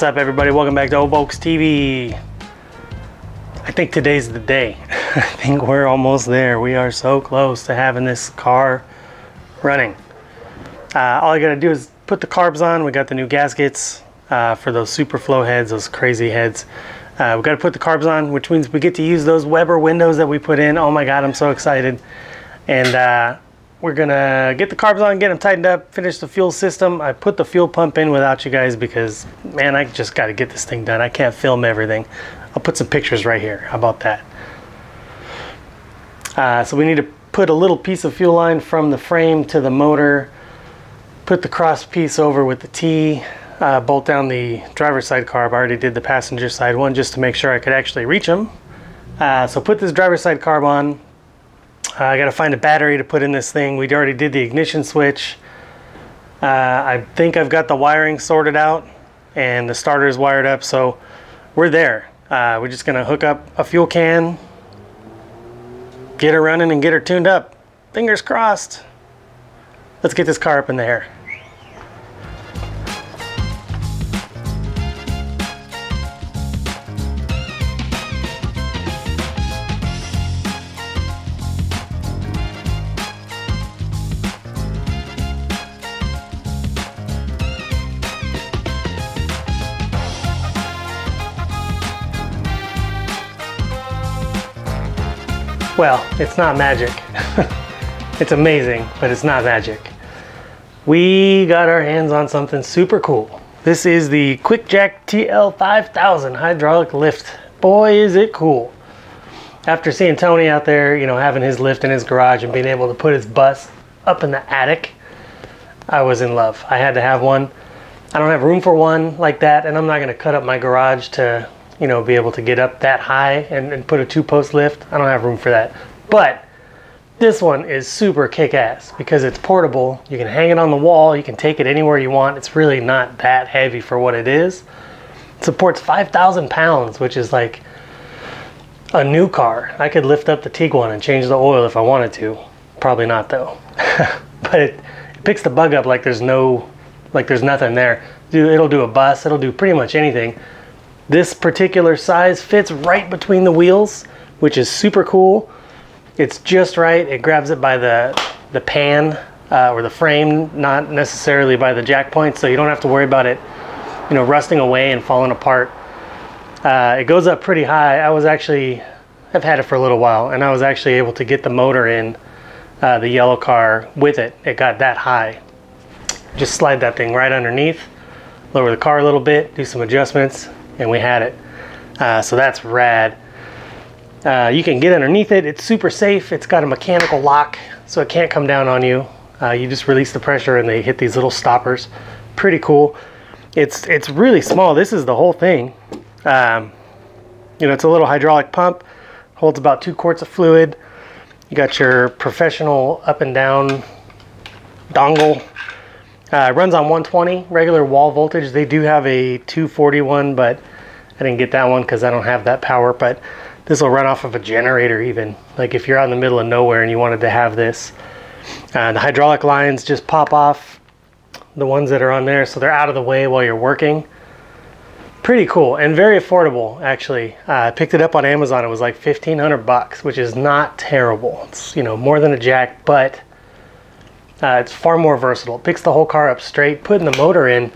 What's up everybody? Welcome back to Old Volks TV. I think today's the day. I think we're almost there. We are so close to having this car running. Uh, all I gotta do is put the carbs on. We got the new gaskets uh, for those super flow heads, those crazy heads. Uh, we gotta put the carbs on, which means we get to use those Weber windows that we put in. Oh my God, I'm so excited. And uh, we're gonna get the carbs on, get them tightened up, finish the fuel system. I put the fuel pump in without you guys because, man, I just gotta get this thing done. I can't film everything. I'll put some pictures right here. How about that? Uh, so we need to put a little piece of fuel line from the frame to the motor, put the cross piece over with the T, uh, bolt down the driver's side carb. I already did the passenger side one just to make sure I could actually reach them. Uh, so put this driver's side carb on, uh, I gotta find a battery to put in this thing. We already did the ignition switch. Uh, I think I've got the wiring sorted out and the starter is wired up, so we're there. Uh, we're just gonna hook up a fuel can, get her running and get her tuned up. Fingers crossed. Let's get this car up in the air. It's not magic. it's amazing, but it's not magic. We got our hands on something super cool. This is the QuickJack TL5000 hydraulic lift. Boy, is it cool. After seeing Tony out there, you know, having his lift in his garage and being able to put his bus up in the attic, I was in love. I had to have one. I don't have room for one like that, and I'm not gonna cut up my garage to you know, be able to get up that high and, and put a two post lift. I don't have room for that. But this one is super kick-ass because it's portable. You can hang it on the wall. You can take it anywhere you want. It's really not that heavy for what it is. It supports 5,000 pounds, which is like a new car. I could lift up the Tiguan and change the oil if I wanted to. Probably not though. but it, it, picks the bug up like there's no, like there's nothing there. It'll do a bus. It'll do pretty much anything. This particular size fits right between the wheels, which is super cool. It's just right. It grabs it by the, the pan uh, or the frame, not necessarily by the jack point, so you don't have to worry about it you know, rusting away and falling apart. Uh, it goes up pretty high. I was actually, I've had it for a little while, and I was actually able to get the motor in uh, the yellow car with it. It got that high. Just slide that thing right underneath, lower the car a little bit, do some adjustments, and we had it. Uh, so that's rad. Uh, you can get underneath it. It's super safe. It's got a mechanical lock, so it can't come down on you. Uh, you just release the pressure and they hit these little stoppers. Pretty cool. It's it's really small. This is the whole thing. Um, you know, it's a little hydraulic pump. Holds about two quarts of fluid. You got your professional up and down dongle uh, runs on 120 regular wall voltage. They do have a 241, but I didn't get that one because I don't have that power. But this will run off of a generator even. Like if you're out in the middle of nowhere and you wanted to have this. Uh, the hydraulic lines just pop off the ones that are on there so they're out of the way while you're working. Pretty cool and very affordable actually. Uh, I picked it up on Amazon. It was like 1500 bucks, which is not terrible. It's, you know, more than a jack, but uh, it's far more versatile. It picks the whole car up straight. Putting the motor in,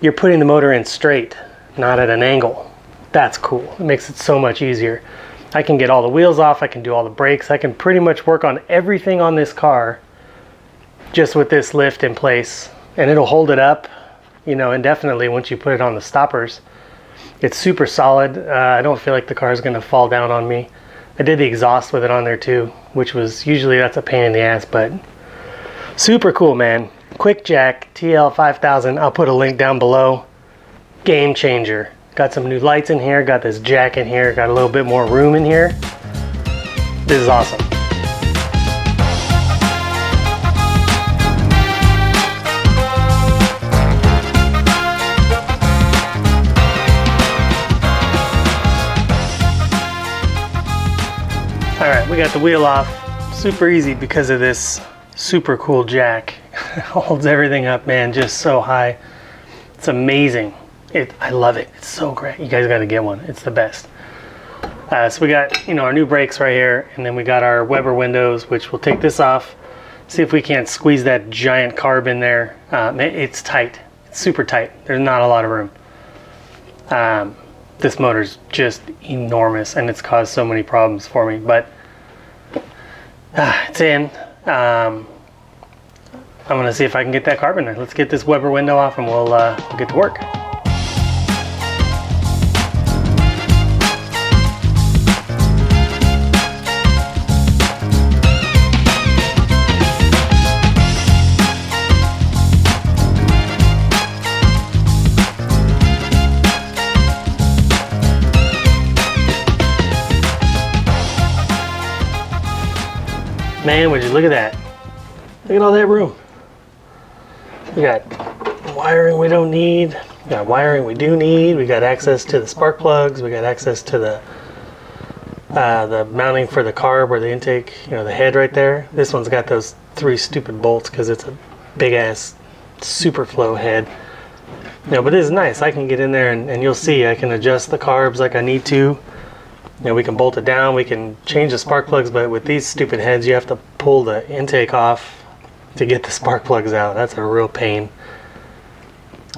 you're putting the motor in straight, not at an angle. That's cool. It makes it so much easier. I can get all the wheels off. I can do all the brakes. I can pretty much work on everything on this car just with this lift in place. And it'll hold it up, you know, indefinitely once you put it on the stoppers. It's super solid. Uh, I don't feel like the car is going to fall down on me. I did the exhaust with it on there too, which was usually that's a pain in the ass, but Super cool, man. Quick Jack TL5000. I'll put a link down below. Game changer. Got some new lights in here. Got this jack in here. Got a little bit more room in here. This is awesome. All right, we got the wheel off. Super easy because of this super cool jack. Holds everything up, man, just so high. It's amazing. It, I love it. It's so great. You guys got to get one. It's the best. Uh, so we got, you know, our new brakes right here, and then we got our Weber windows, which we'll take this off, see if we can't squeeze that giant carb in there. Um, it, it's tight. It's super tight. There's not a lot of room. Um, this motor's just enormous, and it's caused so many problems for me, but uh, it's in. Um, I'm gonna see if I can get that carb in there. Let's get this Weber window off and we'll, uh, we'll get to work. Man, would you look at that? Look at all that room. We got wiring we don't need. We got wiring we do need. We got access to the spark plugs. We got access to the uh, the mounting for the carb or the intake. You know, the head right there. This one's got those three stupid bolts because it's a big ass super flow head. Know, but it is nice. I can get in there and, and you'll see I can adjust the carbs like I need to. You know, we can bolt it down, we can change the spark plugs, but with these stupid heads, you have to pull the intake off to get the spark plugs out. That's a real pain.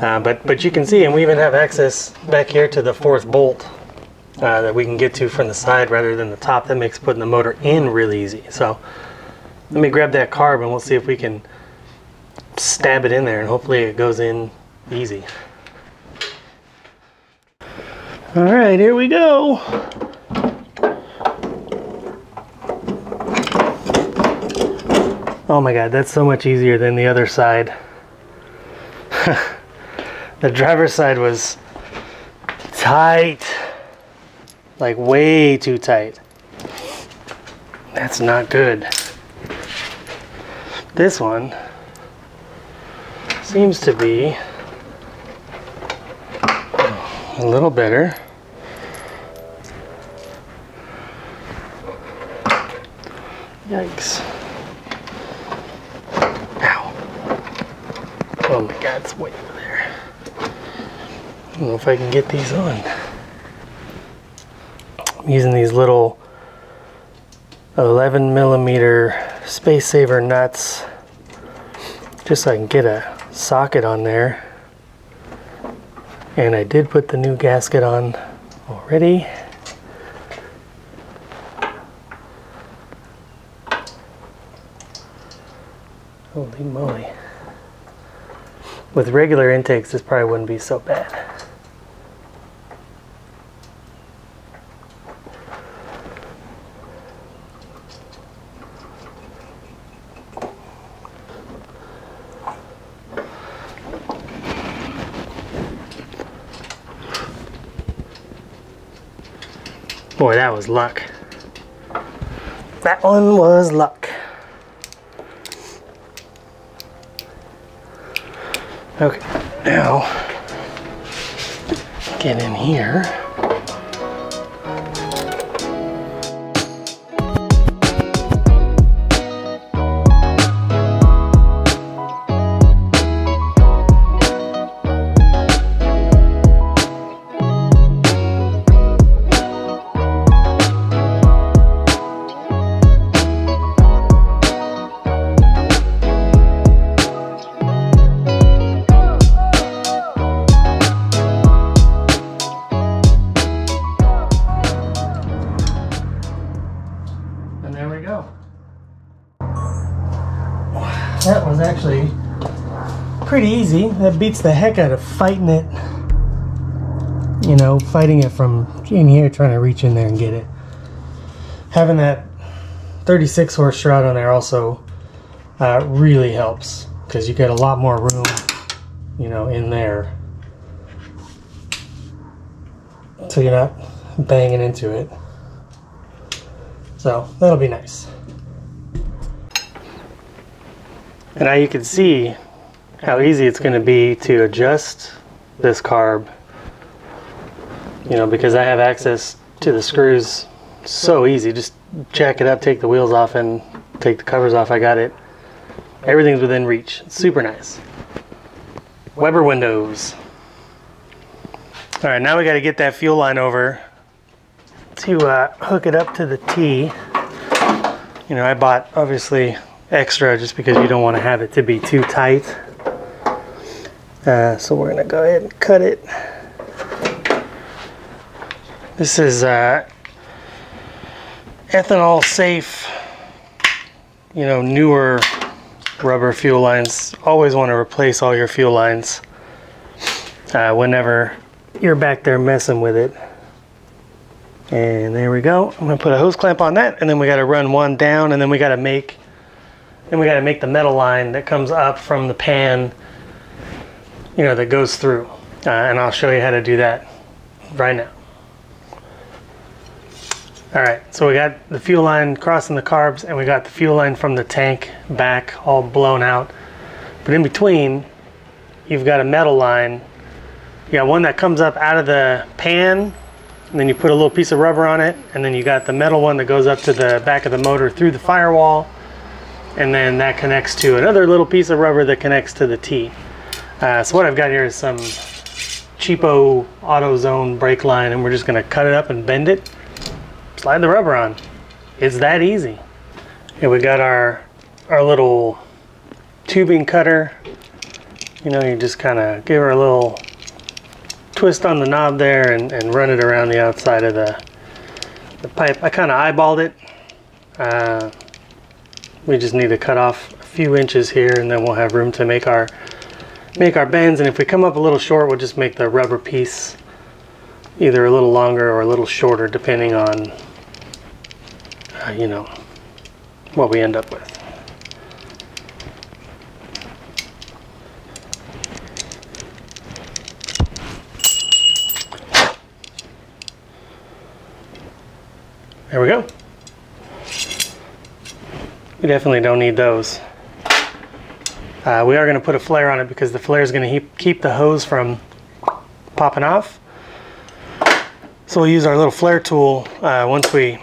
Uh, but but you can see, and we even have access back here to the fourth bolt uh, that we can get to from the side rather than the top. That makes putting the motor in really easy. So let me grab that carb and we'll see if we can stab it in there and hopefully it goes in easy. All right, here we go. Oh my god, that's so much easier than the other side. the driver's side was tight. Like way too tight. That's not good. This one seems to be a little better. Yikes. Oh my god, it's there. I don't know if I can get these on. I'm using these little 11 millimeter space saver nuts just so I can get a socket on there. And I did put the new gasket on already. Holy moly. With regular intakes, this probably wouldn't be so bad. Boy, that was luck. That one was luck. Okay, now get in here. Easy. That beats the heck out of fighting it. You know, fighting it from in here, trying to reach in there and get it. Having that 36 horse shroud on there also uh, really helps because you get a lot more room, you know, in there. So you're not banging into it. So that'll be nice. And now you can see how easy it's going to be to adjust this carb. You know, because I have access to the screws so easy. Just jack it up, take the wheels off, and take the covers off. I got it. Everything's within reach. Super nice. Weber windows. All right, now we got to get that fuel line over to uh, hook it up to the T. You know, I bought obviously extra just because you don't want to have it to be too tight. Uh, so we're gonna go ahead and cut it. This is uh, ethanol safe, you know, newer rubber fuel lines. Always want to replace all your fuel lines uh, whenever you're back there messing with it. And there we go. I'm gonna put a hose clamp on that and then we gotta run one down and then we gotta make then we gotta make the metal line that comes up from the pan, you know, that goes through. Uh, and I'll show you how to do that right now. All right, so we got the fuel line crossing the carbs and we got the fuel line from the tank back all blown out. But in between, you've got a metal line you got one that comes up out of the pan and then you put a little piece of rubber on it and then you got the metal one that goes up to the back of the motor through the firewall and then that connects to another little piece of rubber that connects to the T. Uh, so what I've got here is some cheapo AutoZone brake line and we're just gonna cut it up and bend it, slide the rubber on. It's that easy. Here we got our, our little tubing cutter. You know, you just kind of give her a little twist on the knob there and, and run it around the outside of the, the pipe. I kind of eyeballed it. Uh, we just need to cut off a few inches here and then we'll have room to make our make our bends and if we come up a little short we'll just make the rubber piece either a little longer or a little shorter depending on uh, you know what we end up with. There we go. We definitely don't need those. Uh, we are going to put a flare on it because the flare is going to keep the hose from popping off. So we'll use our little flare tool uh, once we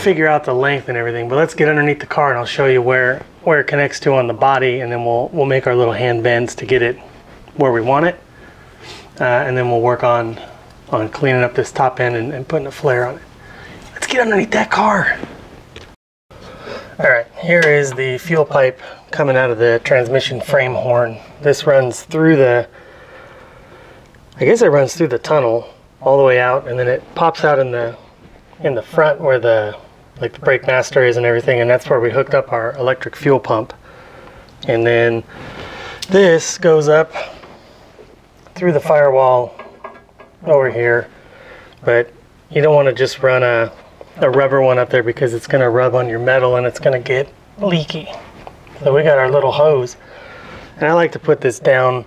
figure out the length and everything. But let's get underneath the car and I'll show you where where it connects to on the body, and then we'll we'll make our little hand bends to get it where we want it, uh, and then we'll work on on cleaning up this top end and, and putting a flare on it Let's get underneath that car. All right, here is the fuel pipe coming out of the transmission frame horn. This runs through the, I guess it runs through the tunnel all the way out and then it pops out in the in the front where the like the brake master is and everything and that's where we hooked up our electric fuel pump. And then this goes up through the firewall over here, but you don't want to just run a a rubber one up there because it's going to rub on your metal and it's going to get leaky. So we got our little hose. And I like to put this down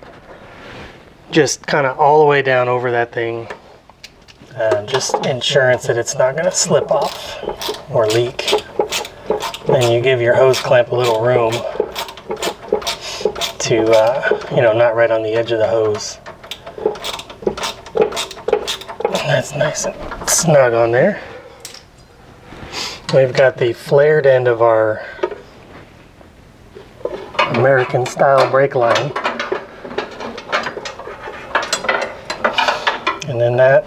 just kind of all the way down over that thing. Uh, just insurance that it's not going to slip off or leak. Then you give your hose clamp a little room to, uh, you know, not right on the edge of the hose. That's nice and snug on there. We've got the flared end of our American style brake line. And then that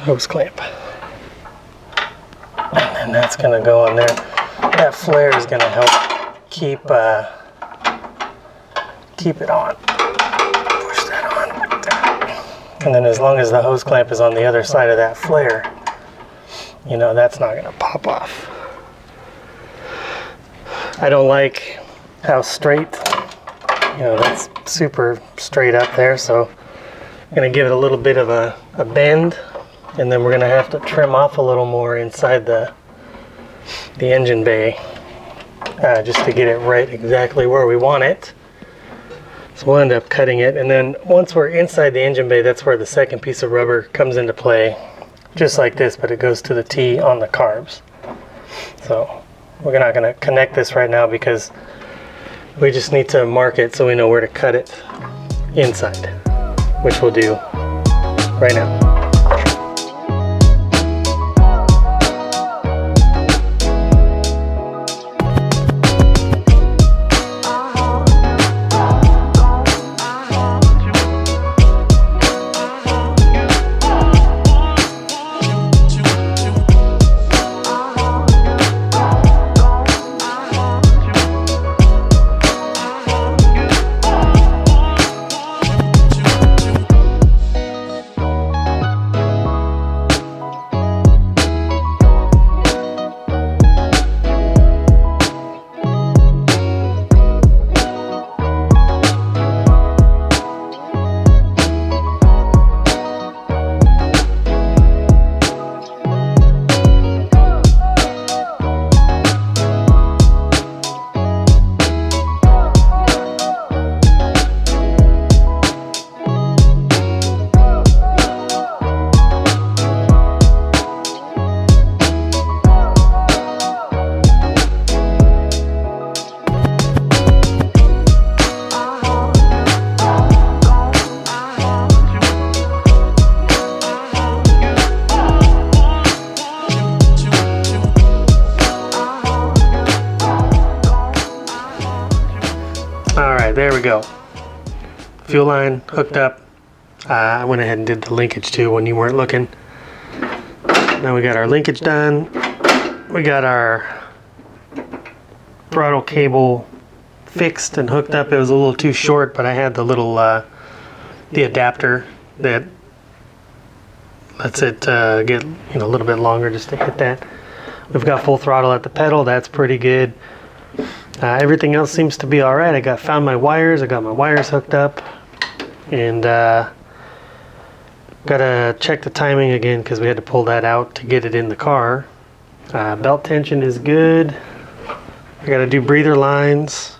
hose clamp. And then that's gonna go on there. That flare is gonna help keep uh, keep it on. Push that on And then as long as the hose clamp is on the other side of that flare, you know, that's not gonna pop off. I don't like how straight, you know, that's super straight up there. So I'm gonna give it a little bit of a, a bend and then we're gonna have to trim off a little more inside the, the engine bay uh, just to get it right exactly where we want it. So we'll end up cutting it and then once we're inside the engine bay that's where the second piece of rubber comes into play just like this but it goes to the T on the carbs. So we're not going to connect this right now because we just need to mark it so we know where to cut it inside, which we'll do right now. There we go. Fuel line hooked up. Uh, I went ahead and did the linkage too when you weren't looking. Now we got our linkage done. We got our throttle cable fixed and hooked up. It was a little too short, but I had the little uh, the adapter that lets it uh, get you know a little bit longer just to hit that. We've got full throttle at the pedal. That's pretty good. Uh, everything else seems to be all right. I got found my wires. I got my wires hooked up, and uh, gotta check the timing again because we had to pull that out to get it in the car. Uh, belt tension is good. I gotta do breather lines.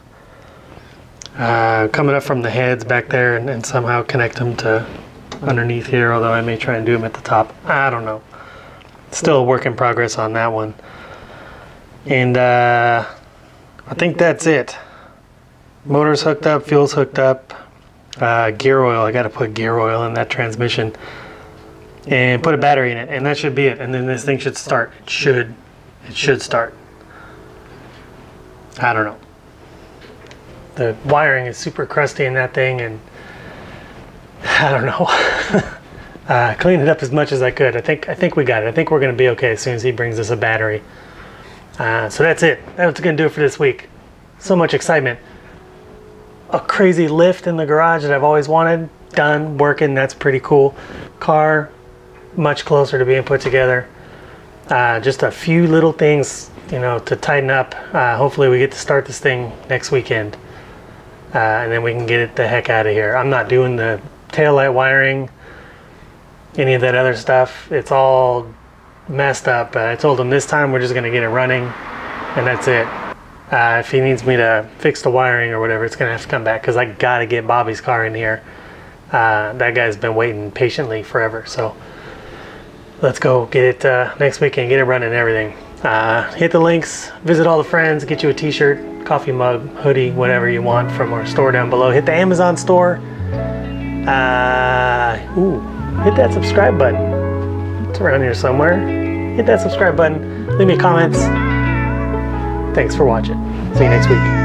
Uh, coming up from the heads back there and, and somehow connect them to underneath here, although I may try and do them at the top. I don't know. Still a work in progress on that one. And uh, I think that's it. Motor's hooked up, fuel's hooked up. Uh, gear oil, I gotta put gear oil in that transmission. And put a battery in it, and that should be it. And then this thing should start. It should. It should start. I don't know. The wiring is super crusty in that thing, and I don't know. uh, cleaned it up as much as I could. I think I think we got it. I think we're gonna be okay as soon as he brings us a battery. Uh, so that's it. That's gonna do it for this week. So much excitement. A crazy lift in the garage that I've always wanted. Done, working. That's pretty cool. Car, much closer to being put together. Uh, just a few little things, you know, to tighten up. Uh, hopefully, we get to start this thing next weekend, uh, and then we can get it the heck out of here. I'm not doing the tail light wiring, any of that other stuff. It's all messed up. I told him this time we're just gonna get it running, and that's it. Uh, if he needs me to fix the wiring or whatever, it's gonna have to come back because I gotta get Bobby's car in here. Uh, that guy's been waiting patiently forever, so let's go get it uh, next weekend, get it running and everything. Uh, hit the links, visit all the friends, get you a t-shirt, coffee mug, hoodie, whatever you want from our store down below. Hit the Amazon store. Uh, ooh, hit that subscribe button. It's around here somewhere. Hit that subscribe button. Leave me comments. Thanks for watching. See you next week.